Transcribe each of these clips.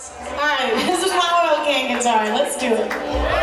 All right, this is Power Gang guitar. Let's do it.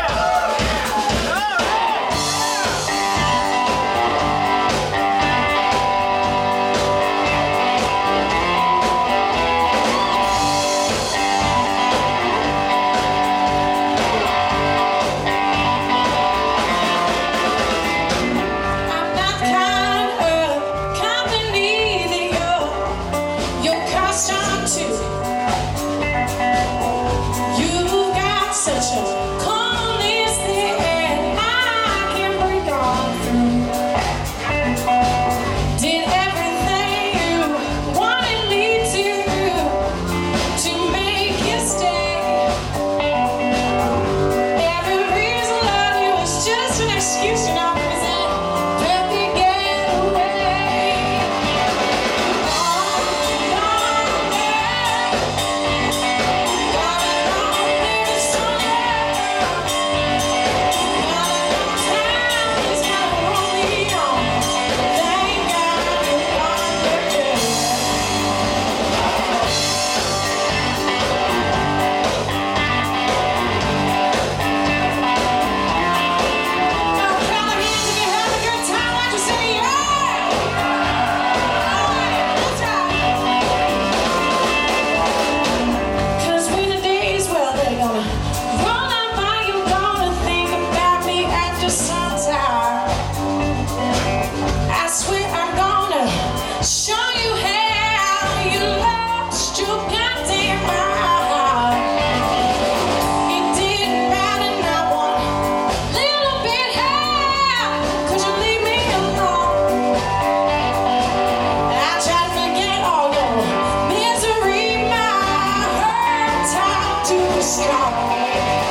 to the sky.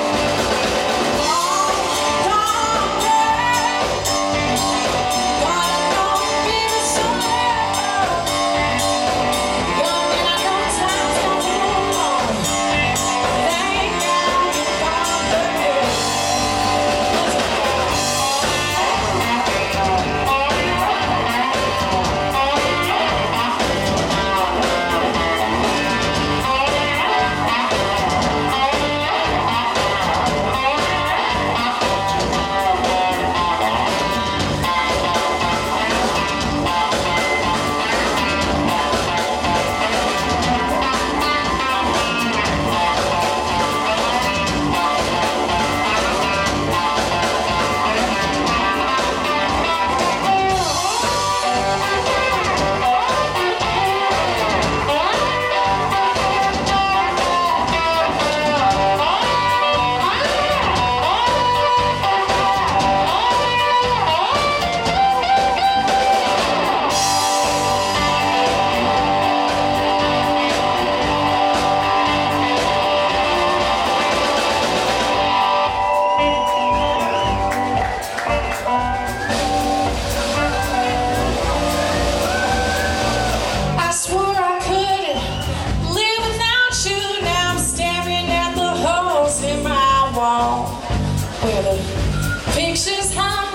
Pictures how